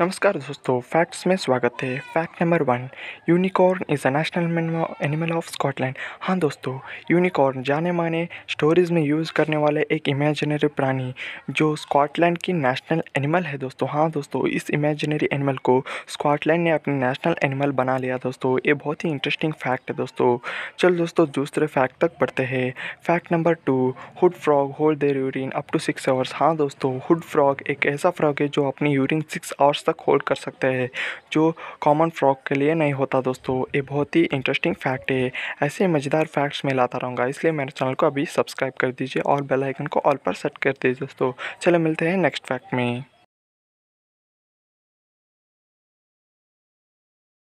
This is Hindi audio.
नमस्कार दोस्तों फैक्ट्स में स्वागत है। Fact number one unicorn is a national animal of Scotland हाँ दोस्तों यूनिकॉर्न जाने माने स्टोरीज़ में यूज़ करने वाले एक इमेजिनरी प्राणी, जो स्कॉटलैंड की नेशनल एनिमल है दोस्तों। हाँ दोस्तों, इस इमेजिनरी एनिमल को स्कॉटलैंड ने अपने नेशनल एनिमल बना लिया दोस्तों। ये बहुत ही इंटरेस्टिंग फैक्ट है दोस्तों। चल दोस्तों, दूसरे फैक्ट तक बढ़ते हैं। Fact number two hood frog hold their urine up to six hours हाँ दोस्तों हुड फ्रॉग एक ऐसा फ्रॉग है जो अपनी यूरिन सिक्स आवर्स तक होल्ड कर सकते हैं, जो कॉमन फ्रॉक के लिए नहीं होता दोस्तों। ये बहुत ही इंटरेस्टिंग फैक्ट है। ऐसे मज़ेदार फैक्ट्स मैं लाता रहूँगा, इसलिए मेरे चैनल को अभी सब्सक्राइब कर दीजिए और बेलाइकन को ऑल पर सेट कर दीजिए दोस्तों। चले मिलते हैं नेक्स्ट फैक्ट में।